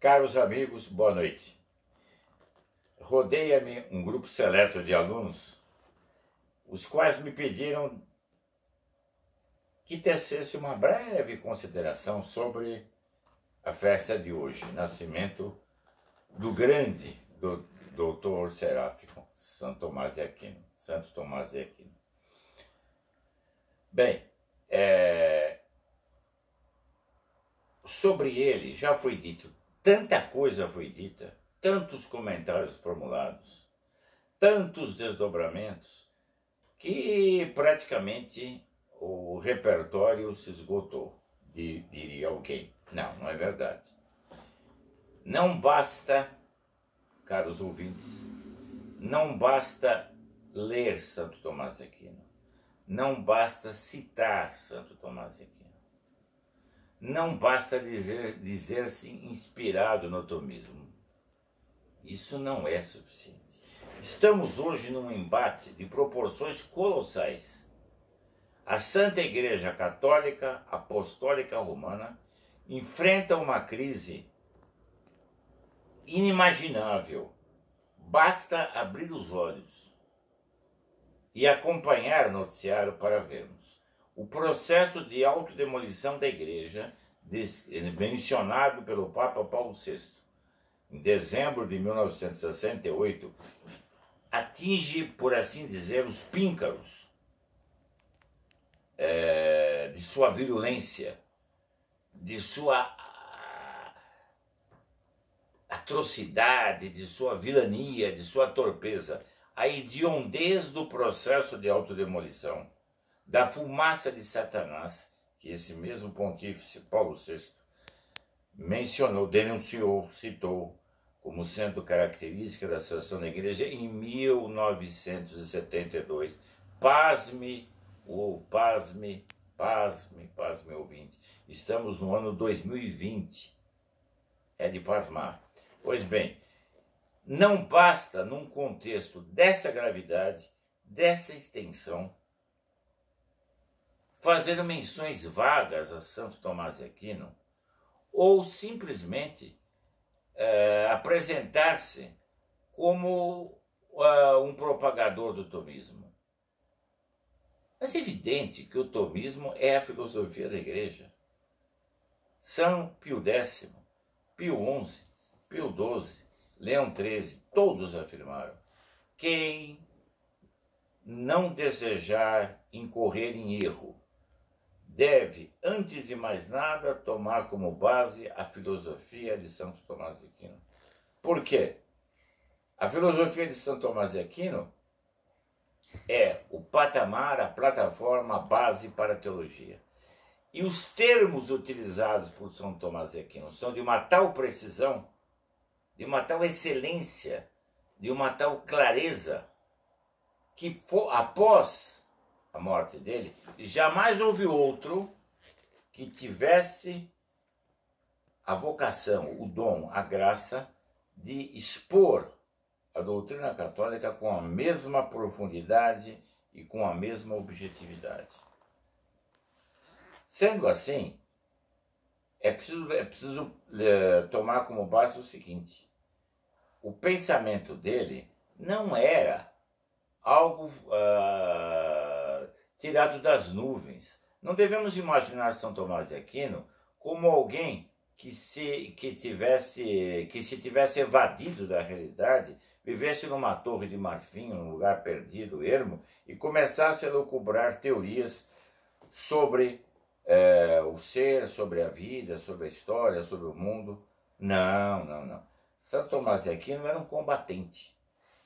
Caros amigos, boa noite. Rodeia-me um grupo seleto de alunos, os quais me pediram que tecesse uma breve consideração sobre a festa de hoje, nascimento do grande do, doutor Seráfico Santo Tomás de Aquino. Santo Tomás de Aquino. Bem, é, sobre ele já foi dito Tanta coisa foi dita, tantos comentários formulados, tantos desdobramentos, que praticamente o repertório se esgotou, diria alguém. Não, não é verdade. Não basta, caros ouvintes, não basta ler Santo Tomás de Aquino, não basta citar Santo Tomás de Aquino não basta dizer-se dizer inspirado no tomismo. Isso não é suficiente. Estamos hoje num embate de proporções colossais. A Santa Igreja Católica Apostólica Romana enfrenta uma crise inimaginável. Basta abrir os olhos e acompanhar o noticiário para vermos o processo de autodemolição da igreja, mencionado pelo Papa Paulo VI, em dezembro de 1968, atinge, por assim dizer, os píncaros é, de sua virulência, de sua atrocidade, de sua vilania, de sua torpeza, a hediondez do processo de autodemolição da fumaça de Satanás, que esse mesmo pontífice Paulo VI mencionou, denunciou, citou como sendo característica da situação da igreja em 1972. Pasme, ou pasme, pasme, pasme ouvinte. Estamos no ano 2020. É de pasmar. Pois bem, não basta num contexto dessa gravidade, dessa extensão, fazendo menções vagas a Santo Tomás de Aquino, ou simplesmente é, apresentar-se como uh, um propagador do tomismo. Mas é evidente que o tomismo é a filosofia da igreja. São Pio X, Pio XI, Pio XII, Leão XIII, todos afirmaram: quem não desejar incorrer em erro deve, antes de mais nada, tomar como base a filosofia de Santo Tomás de Aquino. Por quê? A filosofia de Santo Tomás de Aquino é o patamar, a plataforma, a base para a teologia. E os termos utilizados por São Tomás de Aquino são de uma tal precisão, de uma tal excelência, de uma tal clareza, que for, após a morte dele, jamais houve outro que tivesse a vocação, o dom, a graça de expor a doutrina católica com a mesma profundidade e com a mesma objetividade. Sendo assim, é preciso, é preciso é, tomar como base o seguinte: o pensamento dele não era algo uh, tirado das nuvens. Não devemos imaginar São Tomás de Aquino como alguém que se que tivesse que se tivesse evadido da realidade, vivesse numa torre de marfim, num lugar perdido, ermo, e começasse a lucubrar teorias sobre é, o ser, sobre a vida, sobre a história, sobre o mundo. Não, não, não. São Tomás de Aquino era um combatente.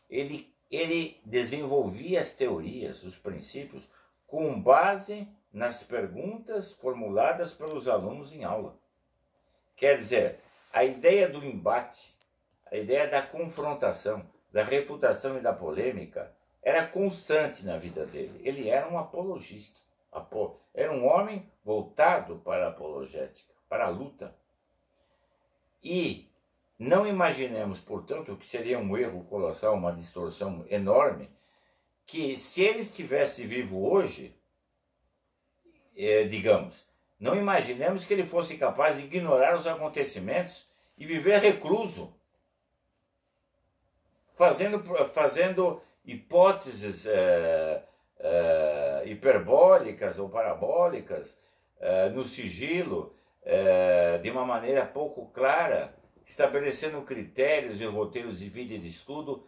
Ele, ele desenvolvia as teorias, os princípios, com base nas perguntas formuladas pelos alunos em aula. Quer dizer, a ideia do embate, a ideia da confrontação, da refutação e da polêmica era constante na vida dele. Ele era um apologista, era um homem voltado para a apologética, para a luta. E não imaginemos, portanto, que seria um erro colossal, uma distorção enorme, que se ele estivesse vivo hoje, é, digamos, não imaginemos que ele fosse capaz de ignorar os acontecimentos e viver recluso, fazendo, fazendo hipóteses é, é, hiperbólicas ou parabólicas é, no sigilo de uma maneira pouco clara, estabelecendo critérios e roteiros de vida e de estudo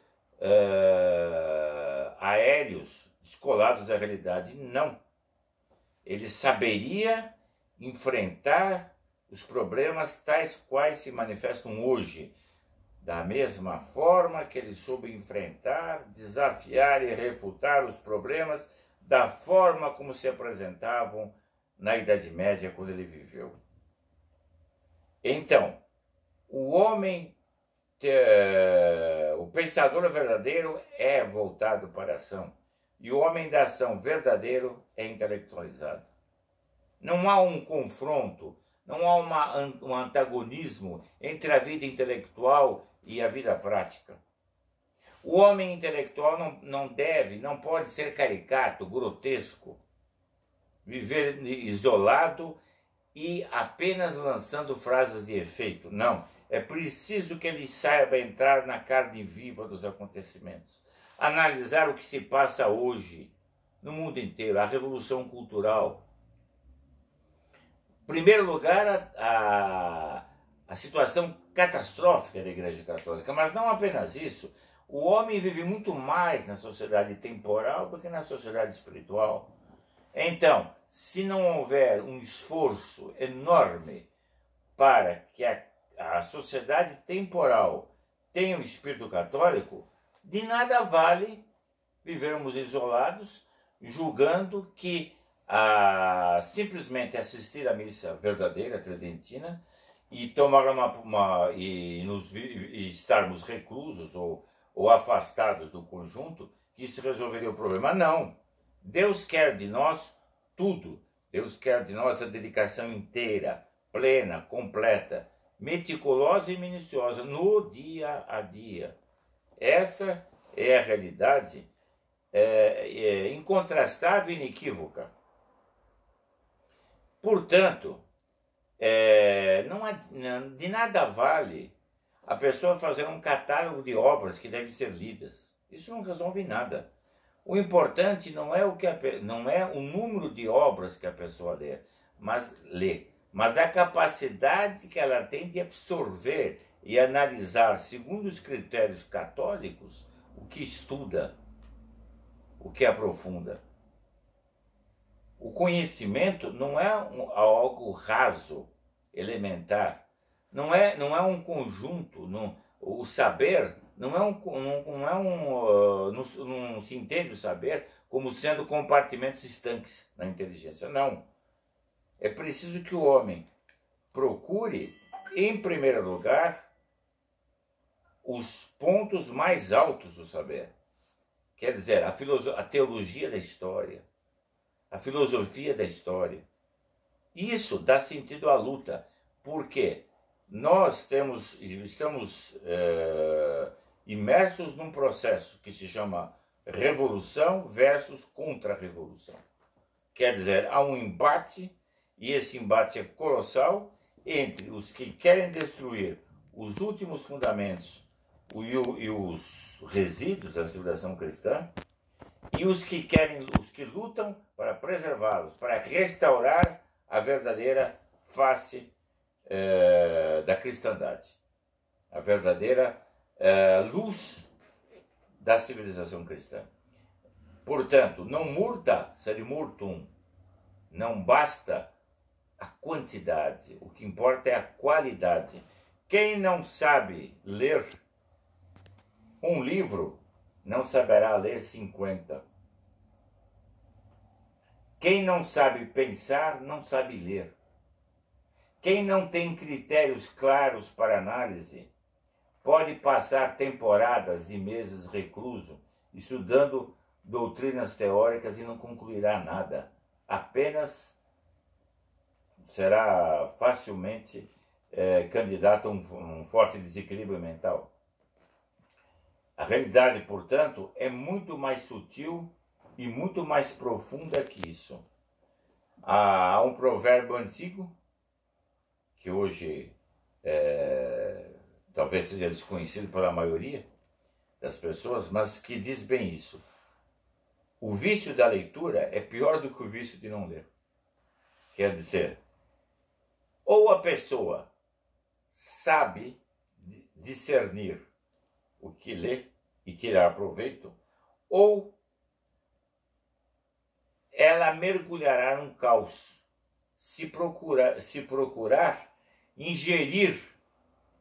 aéreos, descolados da realidade. Não. Ele saberia enfrentar os problemas tais quais se manifestam hoje, da mesma forma que ele soube enfrentar, desafiar e refutar os problemas da forma como se apresentavam na Idade Média quando ele viveu. Então, o homem, o pensador verdadeiro é voltado para a ação, e o homem da ação verdadeiro é intelectualizado. Não há um confronto, não há uma, um antagonismo entre a vida intelectual e a vida prática. O homem intelectual não, não deve, não pode ser caricato, grotesco, viver isolado e apenas lançando frases de efeito. Não. É preciso que ele saiba entrar na carne viva dos acontecimentos, analisar o que se passa hoje no mundo inteiro, a revolução cultural. Em primeiro lugar, a, a, a situação catastrófica da Igreja Católica, mas não apenas isso. O homem vive muito mais na sociedade temporal do que na sociedade espiritual. Então, se não houver um esforço enorme para que a, a sociedade temporal tenha o espírito católico, de nada vale vivermos isolados, julgando que a, simplesmente assistir à missa verdadeira, tridentina, e tomar uma, uma e, nos, e estarmos reclusos ou, ou afastados do conjunto, que isso resolveria o problema. Não. Deus quer de nós tudo. Deus quer de nós a dedicação inteira, plena, completa, meticulosa e minuciosa no dia a dia. Essa é a realidade é, é, incontrastável e inequívoca. Portanto, é, não, de nada vale a pessoa fazer um catálogo de obras que devem ser lidas. Isso não resolve nada. O importante não é o que a, não é o número de obras que a pessoa lê, mas lê, mas a capacidade que ela tem de absorver e analisar segundo os critérios católicos o que estuda, o que aprofunda. O conhecimento não é um, algo raso, elementar. Não é, não é um conjunto. Não, o saber não é um. Não, não é um uh, não, não se entende o saber como sendo compartimentos estanques na inteligência. Não. É preciso que o homem procure, em primeiro lugar, os pontos mais altos do saber. Quer dizer, a, a teologia da história, a filosofia da história. Isso dá sentido à luta, porque nós temos, estamos é, imersos num processo que se chama revolução versus contra-revolução. Quer dizer, há um embate, e esse embate é colossal, entre os que querem destruir os últimos fundamentos e os resíduos da civilização cristã, e os que querem, os que lutam para preservá-los, para restaurar a verdadeira face eh, da cristandade, a verdadeira eh, luz da civilização cristã. Portanto, não murta sed murtum, não basta a quantidade, o que importa é a qualidade. Quem não sabe ler um livro não saberá ler 50. Quem não sabe pensar, não sabe ler. Quem não tem critérios claros para análise, pode passar temporadas e meses recluso, estudando doutrinas teóricas e não concluirá nada. Apenas será facilmente é, candidato a um, um forte desequilíbrio mental. A realidade, portanto, é muito mais sutil e muito mais profunda que isso. Há um provérbio antigo que hoje é, talvez seja desconhecido pela maioria das pessoas, mas que diz bem isso. O vício da leitura é pior do que o vício de não ler. Quer dizer, ou a pessoa sabe discernir o que lê e tirar proveito, ou ela mergulhará num caos. Se, procura, se procurar ingerir,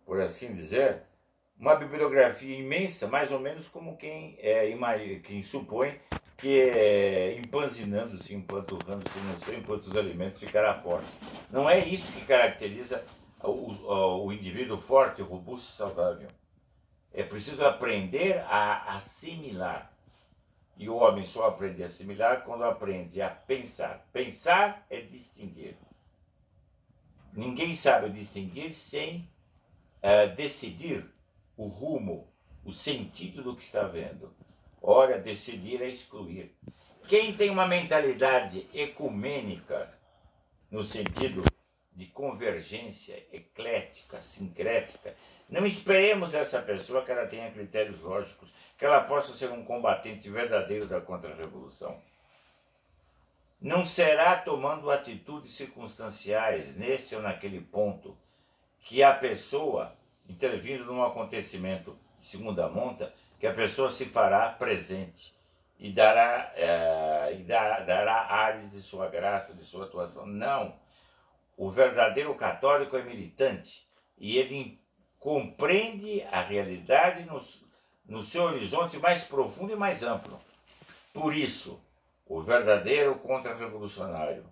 por assim dizer, uma bibliografia imensa, mais ou menos como quem, é, quem supõe que é, empanzinando-se, empanturrando-se no seu, enquanto os alimentos ficará forte. Não é isso que caracteriza o, o, o indivíduo forte, robusto e saudável. É preciso aprender a assimilar. E o homem só aprende a assimilar quando aprende a pensar. Pensar é distinguir. Ninguém sabe distinguir sem uh, decidir o rumo, o sentido do que está vendo. Ora, decidir é excluir. Quem tem uma mentalidade ecumênica, no sentido de convergência eclética, sincrética. Não esperemos dessa pessoa que ela tenha critérios lógicos, que ela possa ser um combatente verdadeiro da contra-revolução. Não será tomando atitudes circunstanciais nesse ou naquele ponto que a pessoa, intervindo num acontecimento de segunda monta, que a pessoa se fará presente e dará, é, e dará, dará ares de sua graça, de sua atuação. Não o verdadeiro católico é militante e ele compreende a realidade no, no seu horizonte mais profundo e mais amplo. Por isso, o verdadeiro contra-revolucionário,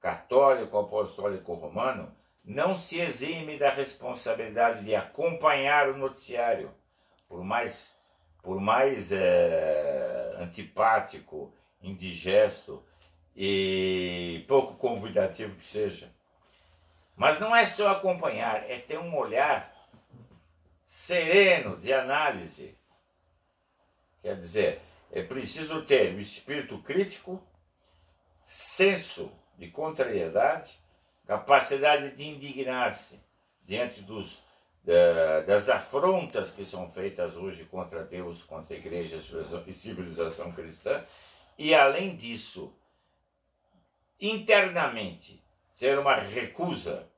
católico apostólico romano, não se exime da responsabilidade de acompanhar o noticiário, por mais, por mais é, antipático, indigesto e pouco convidativo que seja. Mas não é só acompanhar, é ter um olhar sereno de análise. Quer dizer, é preciso ter o espírito crítico, senso de contrariedade, capacidade de indignar-se diante dos, das afrontas que são feitas hoje contra Deus, contra a igreja e civilização cristã, e além disso, internamente, ter uma recusa,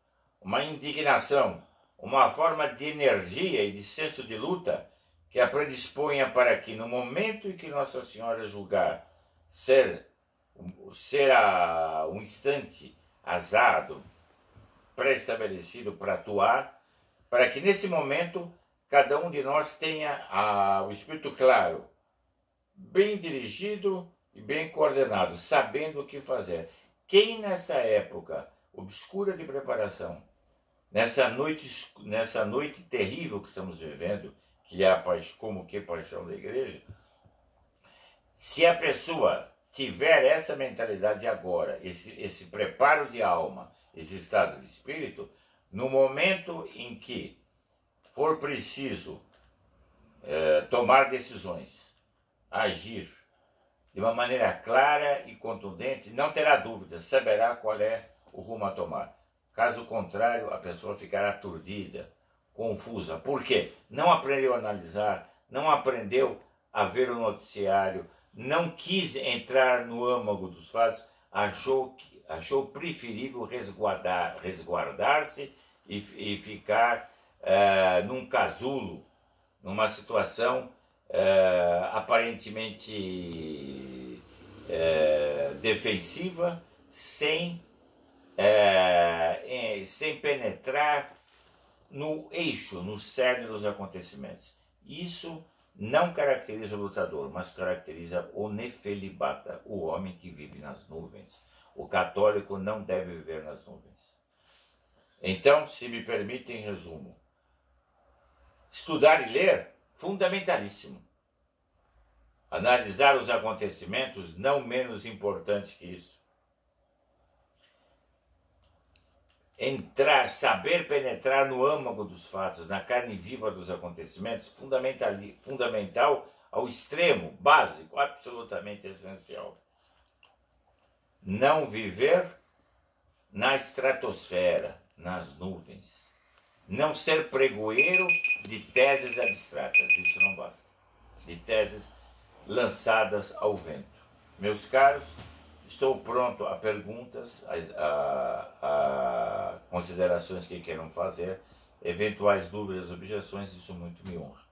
uma indignação, uma forma de energia e de senso de luta que a predisponha para que, no momento em que Nossa Senhora julgar ser, ser a, um instante azado, pré-estabelecido para atuar, para que nesse momento cada um de nós tenha a, o espírito claro, bem dirigido e bem coordenado, sabendo o que fazer. Quem nessa época obscura de preparação, nessa noite, nessa noite terrível que estamos vivendo, que é a como que paixão da igreja, se a pessoa tiver essa mentalidade agora, esse, esse preparo de alma, esse estado de espírito, no momento em que for preciso é, tomar decisões, agir, de uma maneira clara e contundente, não terá dúvida, saberá qual é o rumo a tomar. Caso contrário, a pessoa ficará aturdida, confusa. Por quê? Não aprendeu a analisar, não aprendeu a ver o noticiário, não quis entrar no âmago dos fatos, achou, achou preferível resguardar, resguardar-se e, e ficar uh, num casulo, numa situação é, aparentemente é, defensiva, sem, é, sem penetrar no eixo, no cerne dos acontecimentos. Isso não caracteriza o lutador, mas caracteriza o nefelibata, o homem que vive nas nuvens. O católico não deve viver nas nuvens. Então, se me permitem, resumo. Estudar e ler fundamentalíssimo. Analisar os acontecimentos, não menos importante que isso. Entrar, saber penetrar no âmago dos fatos, na carne viva dos acontecimentos, fundamental, fundamental ao extremo, básico, absolutamente essencial. Não viver na estratosfera, nas nuvens. não ser pregoeiro de teses abstratas, isso não basta. De teses lançadas ao vento. Meus caros, estou pronto a perguntas, a, a, a considerações que queiram fazer, eventuais dúvidas, objeções, isso muito me honra.